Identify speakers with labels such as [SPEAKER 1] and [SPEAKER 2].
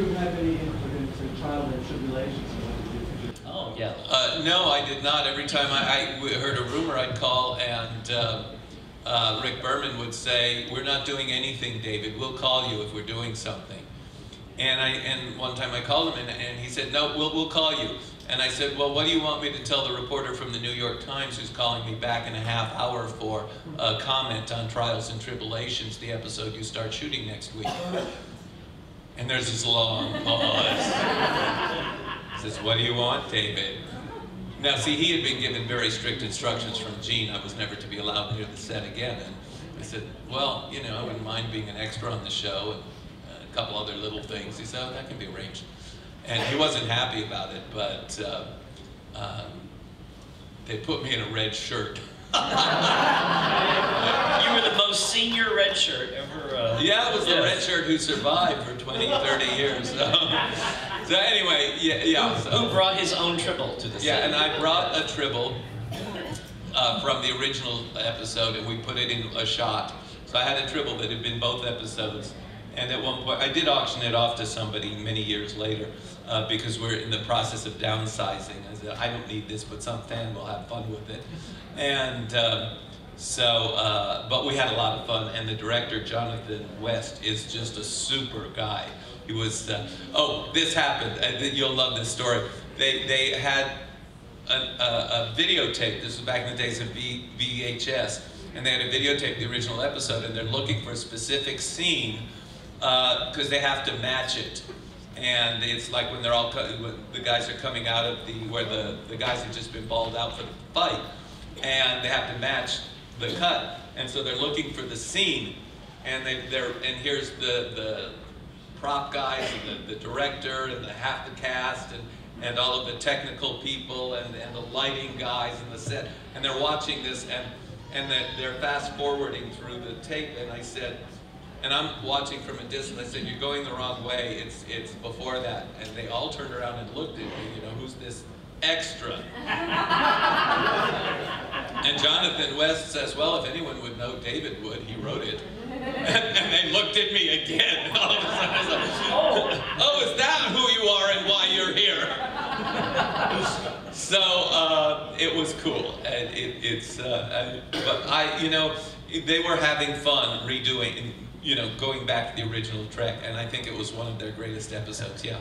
[SPEAKER 1] you have any input into Tribbleations?
[SPEAKER 2] Oh, yeah.
[SPEAKER 3] Uh, no, I did not. Every time I, I heard a rumor, I'd call and uh, uh, Rick Berman would say, we're not doing anything, David. We'll call you if we're doing something. And, I, and one time I called him and, and he said, no, we'll, we'll call you. And I said, well, what do you want me to tell the reporter from the New York Times who's calling me back in a half hour for a comment on Trials and Tribbleations, the episode you start shooting next week? And there's this long pause. He says, "What do you want, David?" Now, see, he had been given very strict instructions from Gene. I was never to be allowed near the set again. And I said, well, you know, I wouldn't mind being an extra on the show and a couple other little things. He said, oh, that can be arranged. And he wasn't happy about it, but uh, um, they put me in a red shirt.
[SPEAKER 2] most senior red shirt ever. Uh,
[SPEAKER 3] yeah, it was yes. the red shirt who survived for 20, 30 years. So. So anyway, yeah, yeah.
[SPEAKER 2] So. Who brought his own tribble to the
[SPEAKER 3] Yeah, and I brought a tribble uh, from the original episode, and we put it in a shot. So I had a tribble that had been both episodes. And at one point, I did auction it off to somebody many years later uh, because we're in the process of downsizing. I said, I don't need this, but some fan will have fun with it. And uh, so, uh, but we had a lot of fun. And the director, Jonathan West, is just a super guy. He was, uh, oh, this happened. You'll love this story. They, they had a, a, a, videotape. This was back in the days of v, VHS. And they had a videotape the original episode, and they're looking for a specific scene because uh, they have to match it. And it's like when they're all, the guys are coming out of the, where the, the guys have just been balled out for the fight, and they have to match the cut. And so they're looking for the scene, and they, they're, and here's the, the prop guys and the, the director and the half the cast and, and all of the technical people and, and the lighting guys and the set. And they're watching this and, and that they're fast forwarding through the tape. And I said, and I'm watching from a distance. I said, you're going the wrong way. It's, it's before that. And they all turned around and looked at me, you know, who's this extra? and Jonathan West says, well, if anyone would know, David would. He wrote it. and they looked at me again. Oh, oh, is that who you are and why you're here? so uh, it was cool. And it, it's, uh, but I, you know, they were having fun redoing, you know, going back to the original Trek, and I think it was one of their greatest episodes. Yeah.